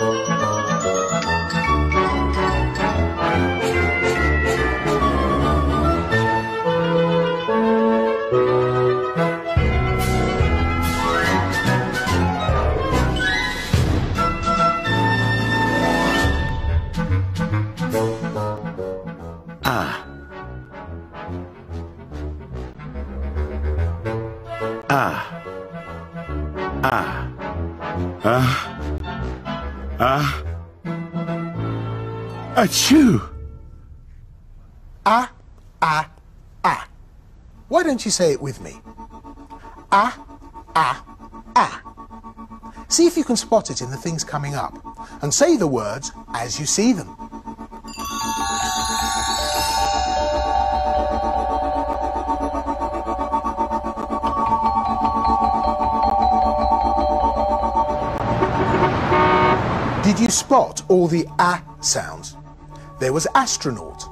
Ah. Ah. Ah. Ah. Ah. Achoo! Ah, ah, ah. Why don't you say it with me? Ah, ah, ah. See if you can spot it in the things coming up and say the words as you see them. Did you spot all the ah sounds? There was astronaut,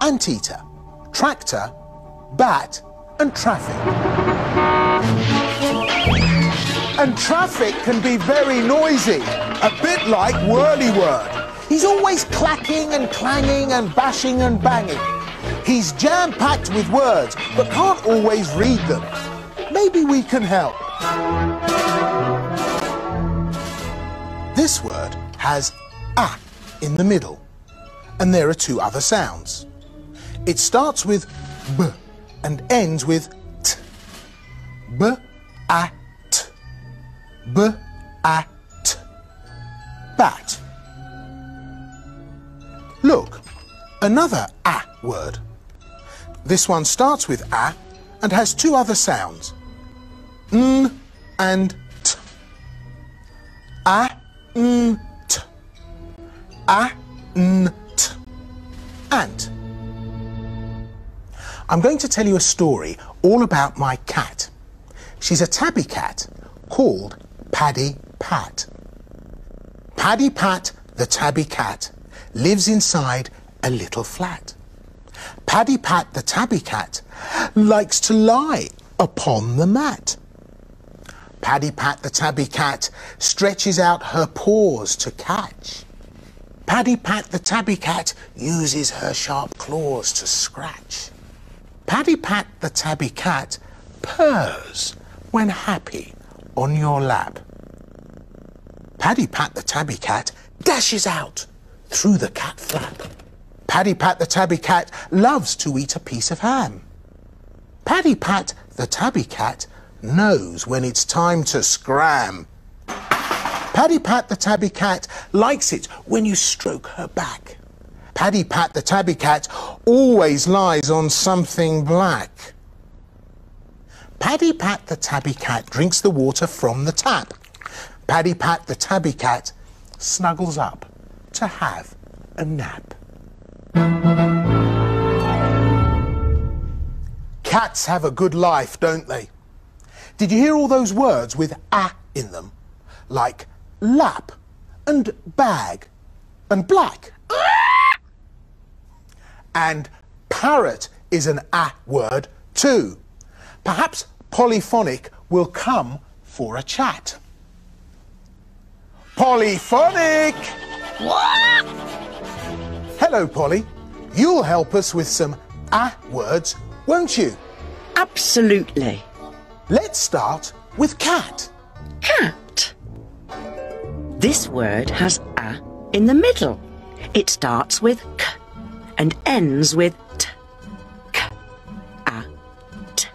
anteater, tractor, bat, and traffic. And traffic can be very noisy, a bit like Whirlyword. He's always clacking and clanging and bashing and banging. He's jam packed with words, but can't always read them. Maybe we can help. This word has ah in the middle, and there are two other sounds. It starts with b and ends with t. B, a, t. B, a, t. Bat. Look, another a word. This one starts with a and has two other sounds. N and t. A, n. A, n, t. Ant. I'm going to tell you a story all about my cat. She's a tabby cat called Paddy Pat. Paddy Pat, the tabby cat, lives inside a little flat. Paddy Pat, the tabby cat, likes to lie upon the mat. Paddy Pat, the tabby cat, stretches out her paws to catch. Paddy Pat, the tabby cat, uses her sharp claws to scratch. Paddy Pat, the tabby cat, purrs when happy on your lap. Paddy Pat, the tabby cat, dashes out through the cat flap. Paddy Pat, the tabby cat, loves to eat a piece of ham. Paddy Pat, the tabby cat, knows when it's time to scram. Paddy Pat, the tabby cat, likes it when you stroke her back. Paddy Pat, the tabby cat, always lies on something black. Paddy Pat, the tabby cat, drinks the water from the tap. Paddy Pat, the tabby cat, snuggles up to have a nap. Cats have a good life, don't they? Did you hear all those words with a in them? Like lap and bag and black. And parrot is an a word too. Perhaps polyphonic will come for a chat. Polyphonic! What? Hello, Polly. You'll help us with some a words, won't you? Absolutely. Let's start with cat. Cat. This word has a in the middle. It starts with k and ends with t. K, a, t.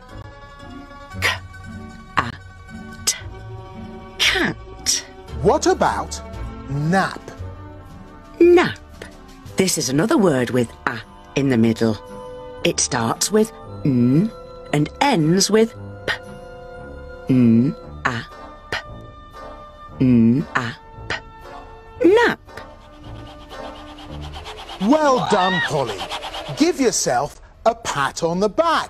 K, a, t. Cat. What about nap? Nap. This is another word with a in the middle. It starts with n and ends with p. N, a, p. N, a, p. Well done, Polly. Give yourself a pat on the back.